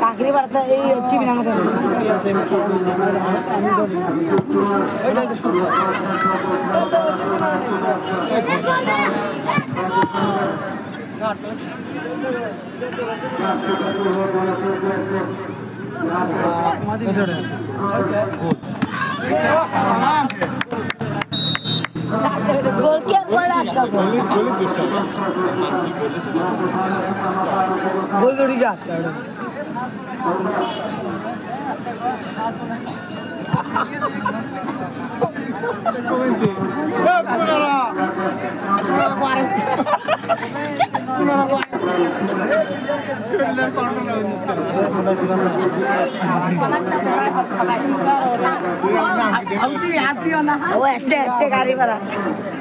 কাকরি বার্তা এই চিবি না আমাদের গোলকে গোল আটকাবো গোল দড়িকে আটকাবো Comenzi. Eh, punala. Punala Juárez. Punala Juárez. आमची हाती ना हो याचे याचे गाडी बरा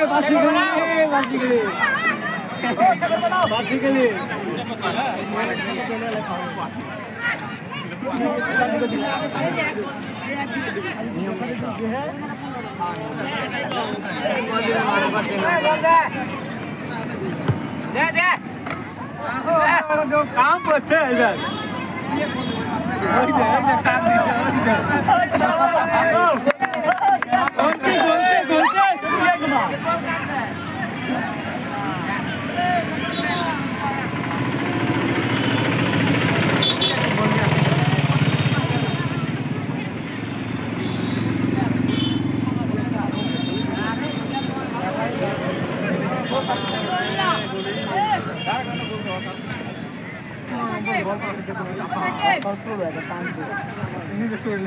पे बासी के लिए बासी के लिए बासी के लिए दे दे काम बच्चे है इधर काम दिया गर्नु हुन्छ सबैजना सबैजना बलमा छकेको छ पाल्छो भएर पाछो निले छोड्न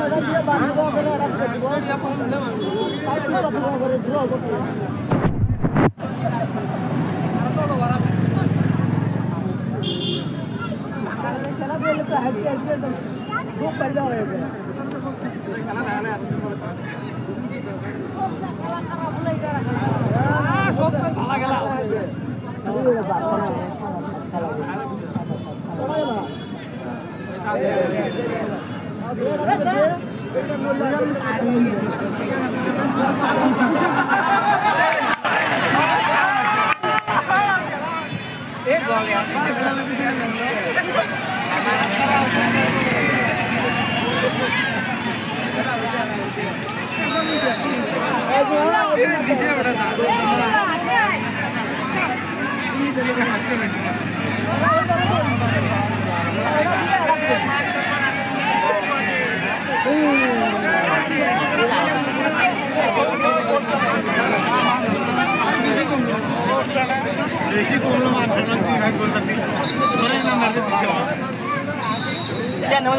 খেলা বেশি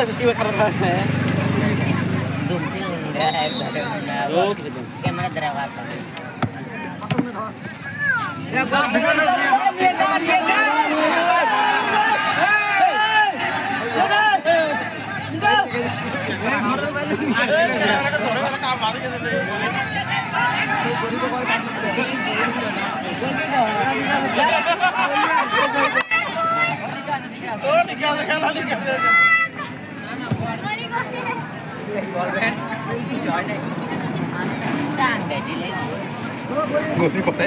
वाला सिस्टम में खराब है दो के मैं दरवाज़ा तो निकाल निकाल निकाल gue di kota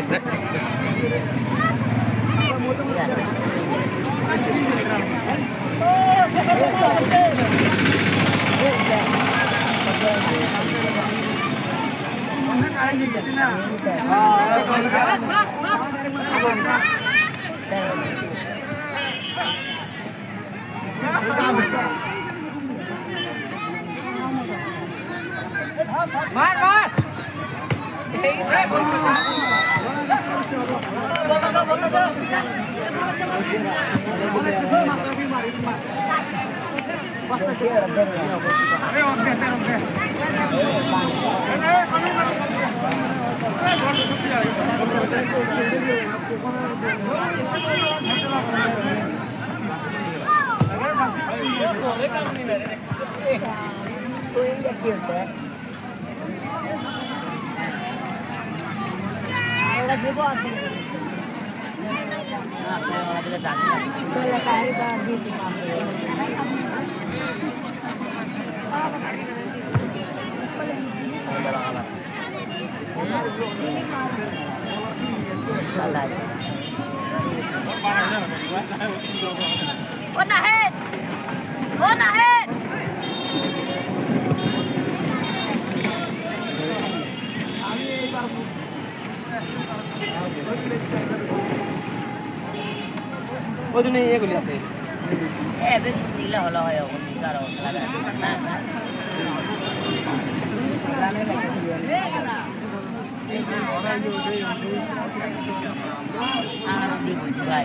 Thank. मार मार One ahead. One ahead. ওই জন্য ইয়ে এগুলি আছে। দিলে হলো হয় ভাই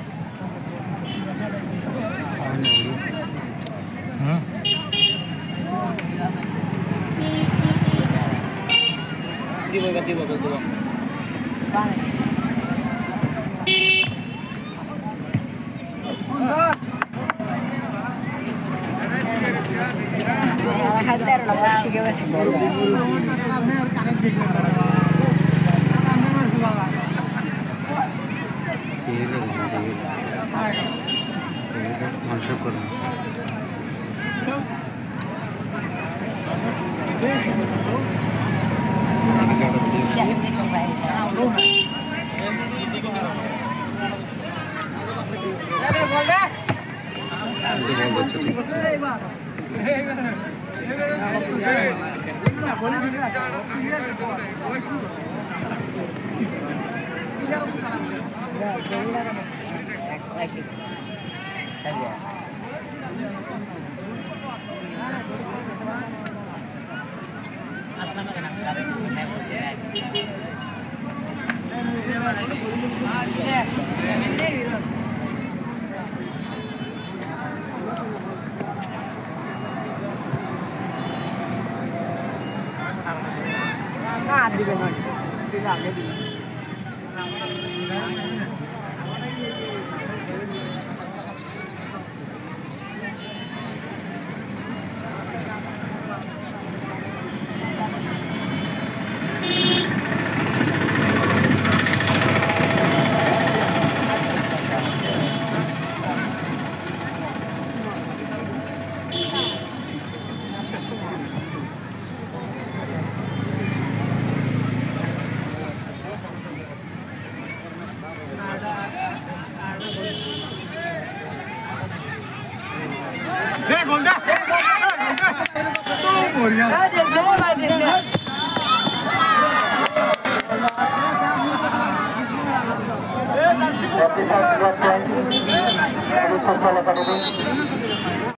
দিব এবার দিব এবার দিব মানুষ আচ্ছা ঠিক আছে হাত দিবে হয় আগে দিবে Gloria. Gracias, gracias.